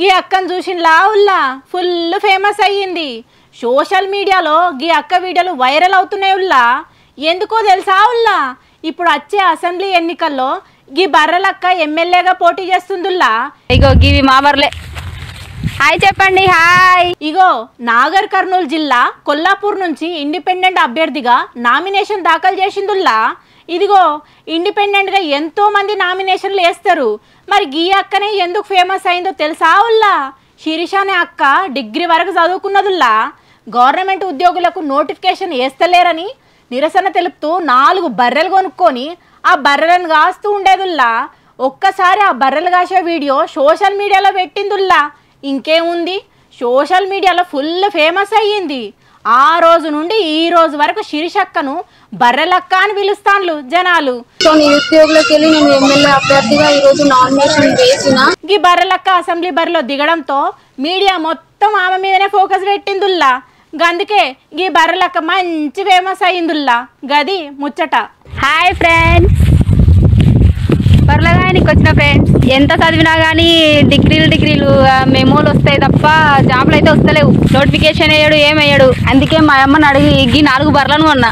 గీ అక్కను చూసినలా ఉల్లా ఫుల్ ఫేమస్ అయ్యింది. సోషల్ మీడియాలో గీ అక్క వీడియోలు వైరల్ అవుతున్నాయి ఉల్లా. ఎందుకో తెలుసా ఉల్లా? ఇప్పుడు వచ్చే అసెంబ్లీ ఎన్నికల్లో గీ బర్రెలక్క ఎమ్మెల్యేగా పోటీ చేస్తుందిల్లా. ఇగో గివి మా బర్లే హాయ్ చెప్పండి హాయ్. ఇగో నాగర్ కర్నూలు జిల్లా కొల్లాపూర్ నుంచి ఇండిపెండెంట్ అభ్యర్థిగా నామినేషన్ దాఖలు చేసిందుల్లా. ఇదిగో ఇండిపెండెంట్గా ఎంతోమంది నామినేషన్లు వేస్తారు. మరి గీ అక్కనే ఎందుకు ఫేమస్ అయిందో తెలుసా ఉల్లా? శిరీష అనే అక్క డిగ్రీ వరకు చదువుకున్నదుల్లా. గవర్నమెంట్ ఉద్యోగులకు నోటిఫికేషన్ వేస్తలేరని నిరసన తెలుపుతూ నాలుగు బర్రెలు కొనుక్కొని ఆ బర్రెలను కాస్తూ ఉండేదుల్లా. ఒక్కసారి ఆ బర్రెలు కాసే వీడియో సోషల్ మీడియాలో పెట్టిందుల్లా. ఇంకేముంది? సోషల్ మీడియాలో ఫుల్ ఫేమస్ అయ్యింది. ఆ రోజు నుండి ఈ రోజు వరకు శిరిషక్కను బర్రెలక్క అని పిలుస్తాన్లు జనాలు. సో నిరుద్యోగులకు వెళ్ళి నేను ఎమ్మెల్యే అభ్యర్థిగా ఈరోజు నామినేషన్ వేసిన. గీ బర్రెలక్క అసెంబ్లీ బరిలో దిగడంతో మీడియా మొత్తం ఆమె మీదనే ఫోకస్ పెట్టిందుల్లా. గందుకే గీ బర్రెలక్క మంచి ఫేమస్ అయ్యిందుల్లా గది ముచ్చట. హాయ్ ఫ్రెండ్స్ పర్లేదానికి వచ్చిన ఫ్రెండ్స్ ఎంత చదివినా కానీ డిగ్రీలు డిగ్రీలు మెమోలు వస్తాయి తప్ప జాబ్లు అయితే వస్తలేవు. నోటిఫికేషన్ వేయడు ఏం వేయడు. అందుకే మా అమ్మని అడిగి ఈ నాలుగు బర్లను కొన్నా.